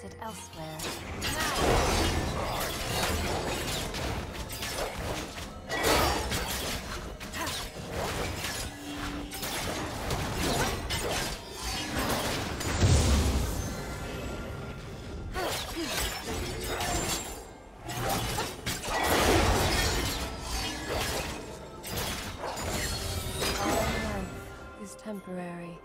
to place it elsewhere. temporary.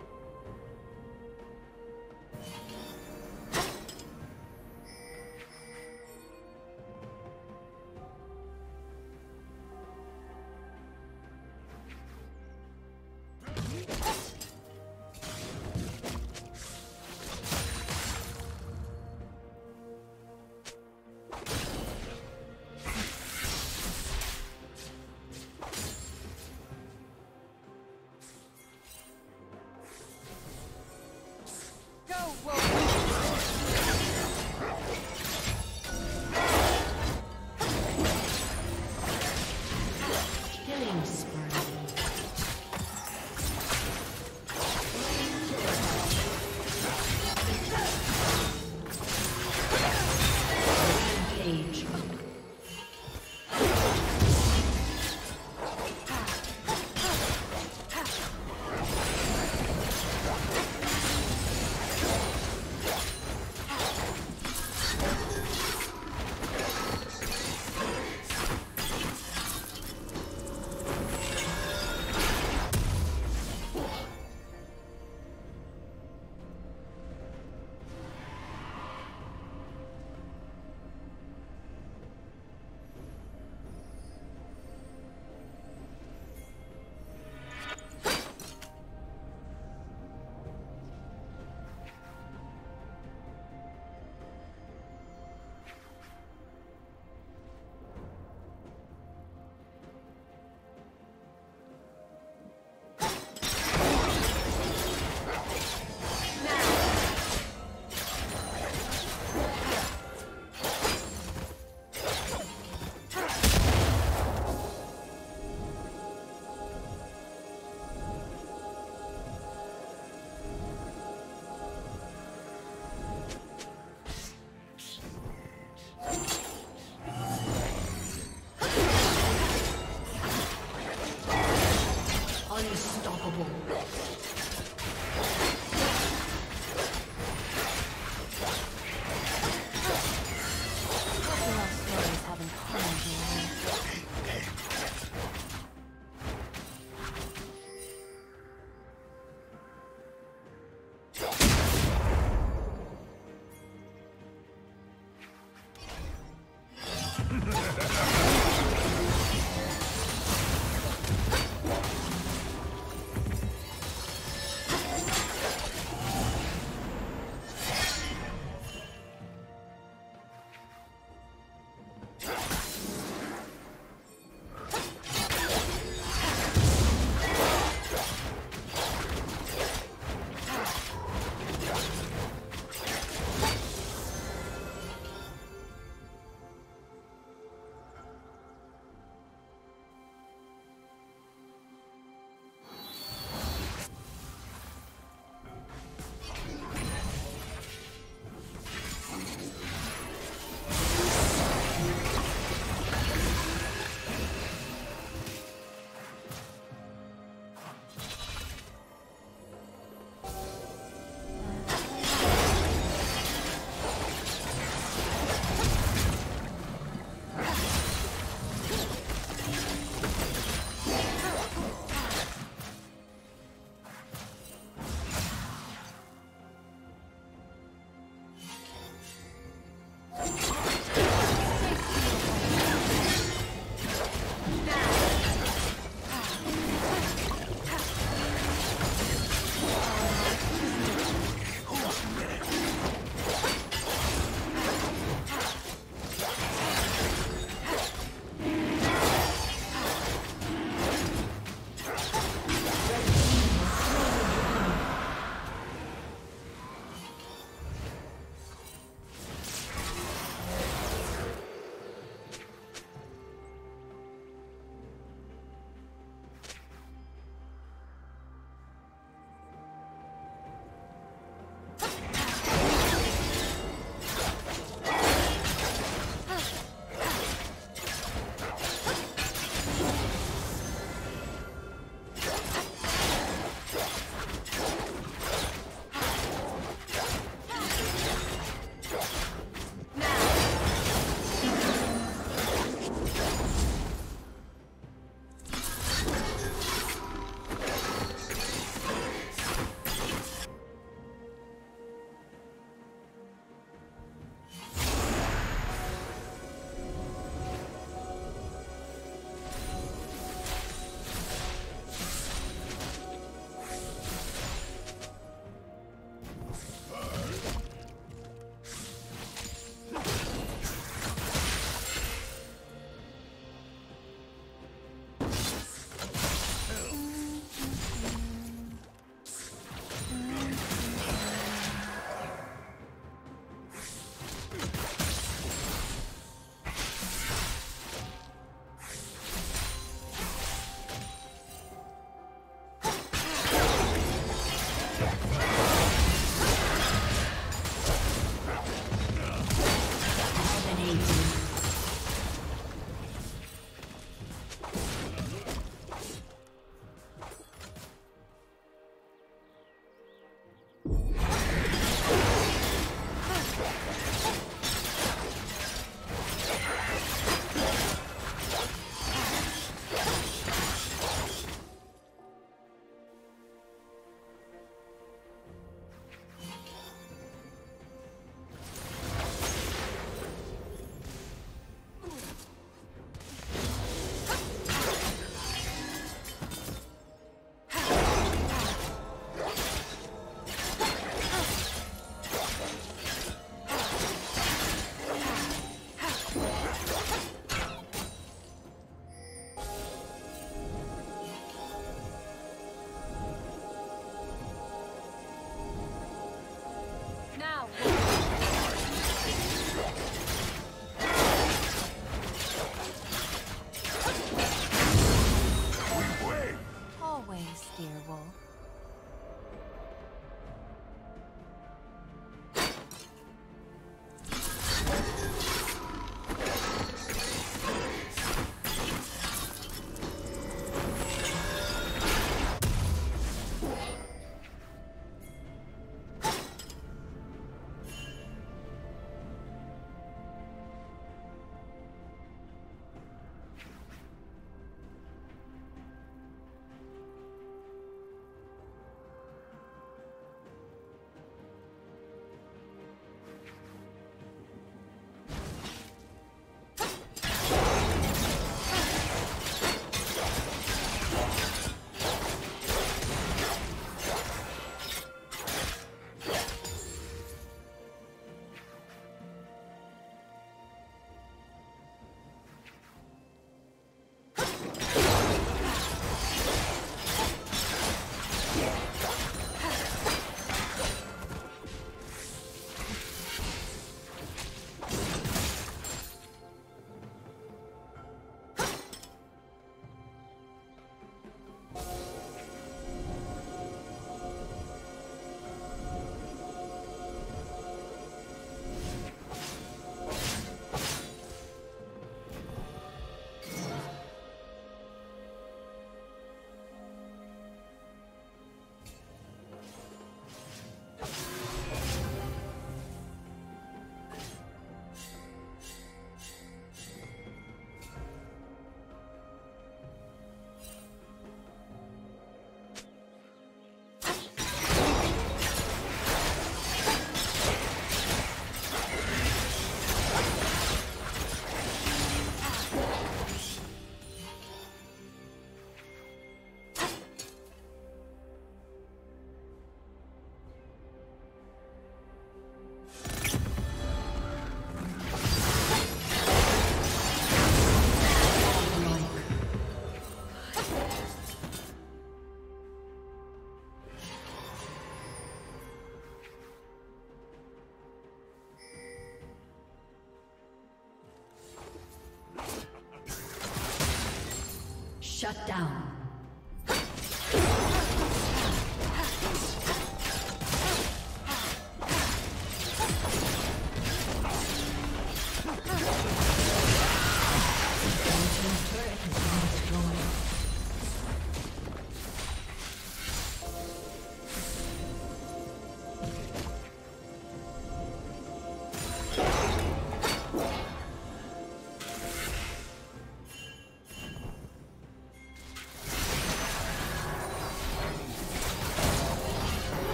Shut down.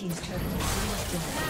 Team's turret.